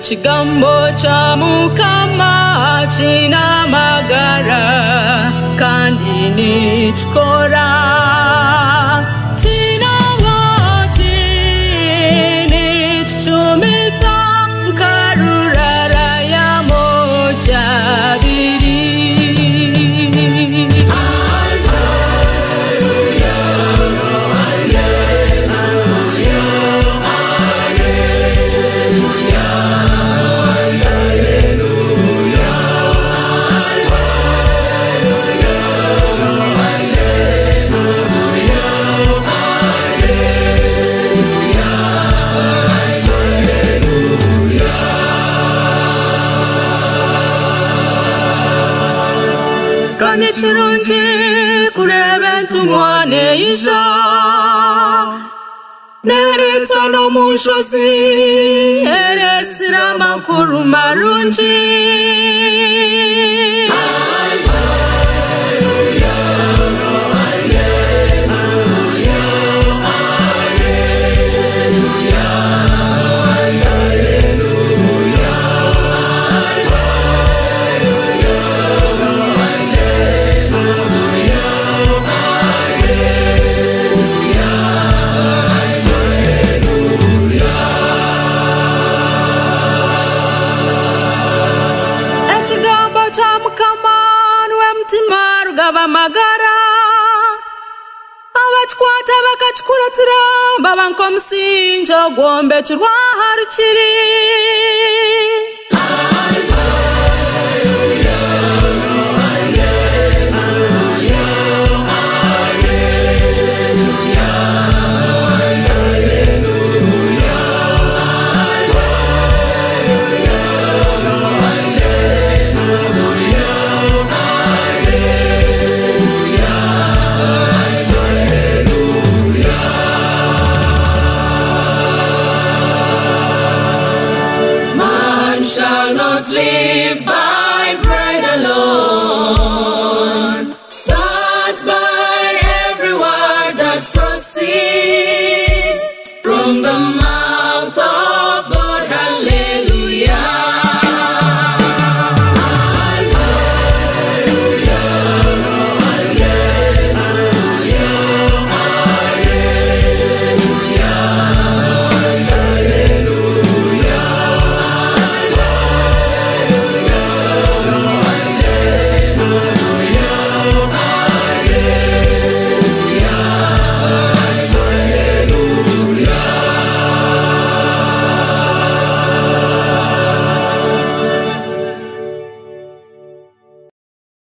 chigambo cha mukama china magara kandi ni chikora chinawachini chichumita nkarurai kandi kirungi kureba entumwa neyija nereetwa n'omunshozi eresire amakuru marungi kya mukama niwe mutima rugabamagara abakikwata bakakikuratira mbaba nk'omusinja ogwombekirwa harikiri live by.